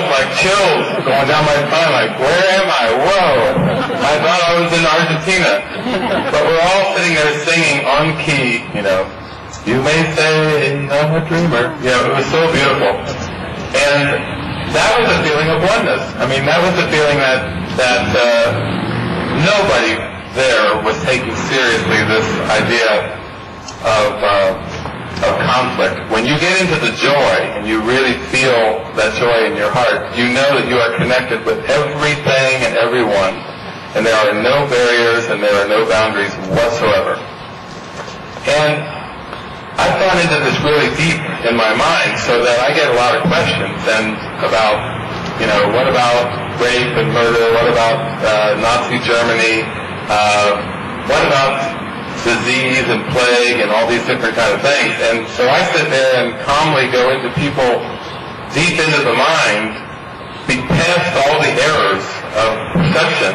almost like chills going down my spine, like, where am I? Whoa! I thought I was in Argentina. But we're all sitting there singing on key, you know. You may say I'm a dreamer. You know, it was so beautiful. And that was a feeling of oneness. I mean, that was a feeling that, that uh, nobody there was taking seriously this idea of uh, of conflict. When you get into the joy and you really feel that joy in your heart, you know that you are connected with everything and everyone, and there are no barriers and there are no boundaries whatsoever. And I've gone into this really deep in my mind so that I get a lot of questions and about, you know, what about rape and murder? What about uh, Nazi Germany? Uh, what about disease and plague and all these different kind of things. And so I sit there and calmly go into people deep into the mind, be past all the errors of perception,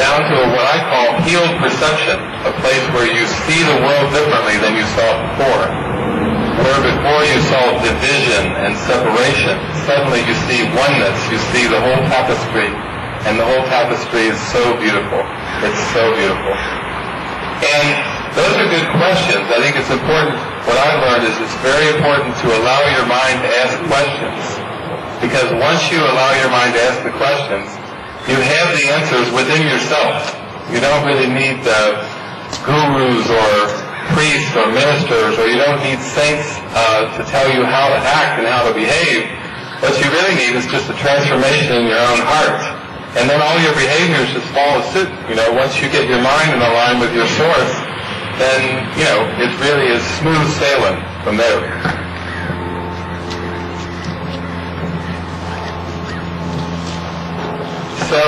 down to what I call healed perception, a place where you see the world differently than you saw it before. Where before you saw division and separation, suddenly you see oneness, you see the whole tapestry, and the whole tapestry is so beautiful. It's so beautiful. And those are good questions. I think it's important. What I've learned is it's very important to allow your mind to ask questions. Because once you allow your mind to ask the questions, you have the answers within yourself. You don't really need the gurus or priests or ministers, or you don't need saints uh, to tell you how to act and how to behave. What you really need is just a transformation in your own heart and then all your behaviors just follow suit. You know, once you get your mind in line with your source, then, you know, it really is smooth sailing from there. So,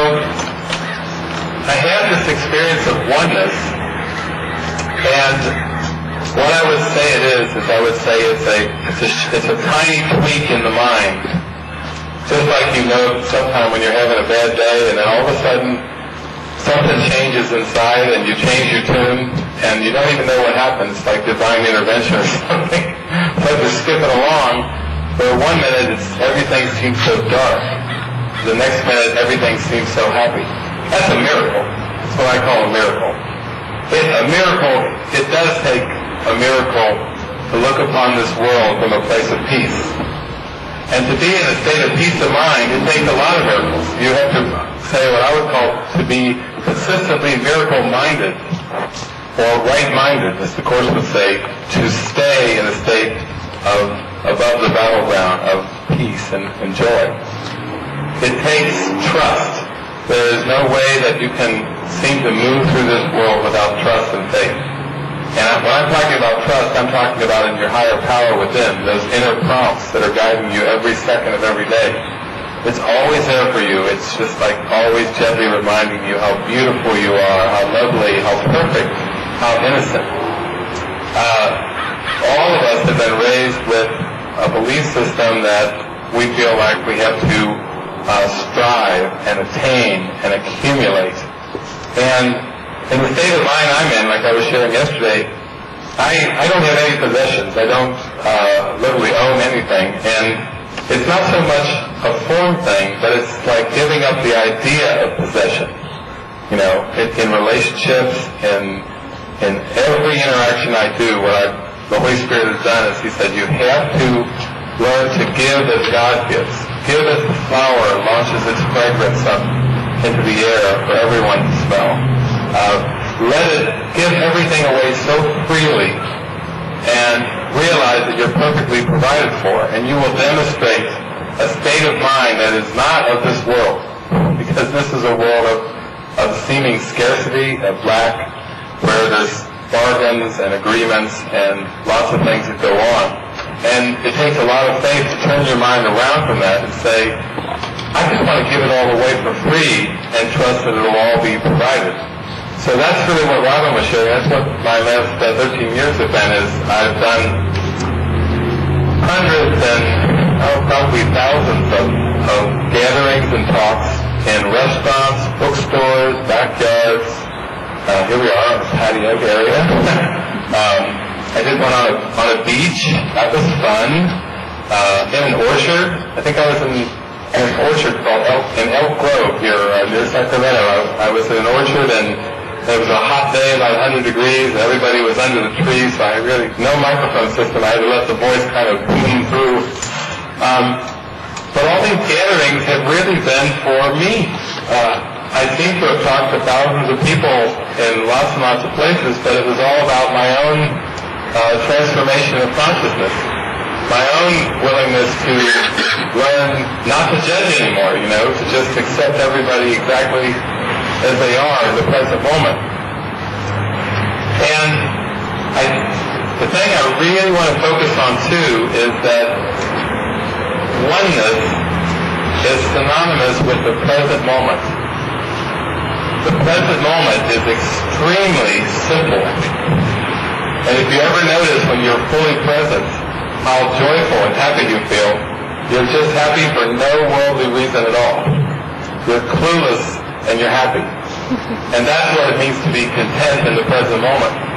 I had this experience of oneness, and what I would say it is, is I would say it's a, it's a, it's a tiny tweak in the mind just like you know sometime when you're having a bad day and then all of a sudden something changes inside and you change your tune and you don't even know what happens, like divine intervention or something. it's like you're skipping along where one minute it's, everything seems so dark. The next minute everything seems so happy. That's a miracle. That's what I call a miracle. It, a miracle, it does take a miracle to look upon this world from a place of peace and to be in a state of peace of mind, it takes a lot of miracles. You have to say what I would call to be consistently miracle-minded or right-minded, as the Course would say, to stay in a state of above the battleground of peace and, and joy. It takes trust. There is no way that you can seem to move through this world without trust and faith. And when I'm talking about trust, I'm talking about in your higher power within, those inner prompts that are guiding you every second of every day. It's always there for you. It's just like always gently reminding you how beautiful you are, how lovely, how perfect, how innocent. Uh, all of us have been raised with a belief system that we feel like we have to uh, strive and attain and accumulate. And in the state of mind I'm in, like I was sharing yesterday, I, I don't have any possessions. I don't uh, literally own anything. And it's not so much a form thing, but it's like giving up the idea of possession. You know, it, in relationships, in, in every interaction I do, what I, the Holy Spirit has done is He said, you have to learn to give as God gives. Give as the flower launches its fragrance up into the air for everyone to smell. Uh, let it give everything away so freely and realize that you're perfectly provided for and you will demonstrate a state of mind that is not of this world because this is a world of, of seeming scarcity, of lack, where there's bargains and agreements and lots of things that go on. And it takes a lot of faith to turn your mind around from that and say, I just want to give it all away for free and trust that it'll all be provided. So that's really what Robin was sharing. That's what my last uh, 13 years have been. Is I've done hundreds and oh, probably thousands of, of gatherings and talks in restaurants, bookstores, backyards. Uh, here we are in the patio area. um, I did one on a on a beach. That was fun. Uh, in an orchard. I think I was in an orchard called Elk, in Elk Grove here uh, near Sacramento. I, I was in an orchard and it was a hot day, about 100 degrees, everybody was under the trees, so I really, no microphone system. I had to let the voice kind of boom through. Um, but all these gatherings have really been for me. Uh, I seem to have talked to thousands of people in lots and lots of places, but it was all about my own uh, transformation of consciousness, my own willingness to learn not to judge anymore, you know, to just accept everybody exactly as they are in the present moment. And I, the thing I really want to focus on too is that oneness is synonymous with the present moment. The present moment is extremely simple. And if you ever notice when you're fully present how joyful and happy you feel, you're just happy for no worldly reason at all. You're clueless and you're happy. And that's what it means to be content in the present moment.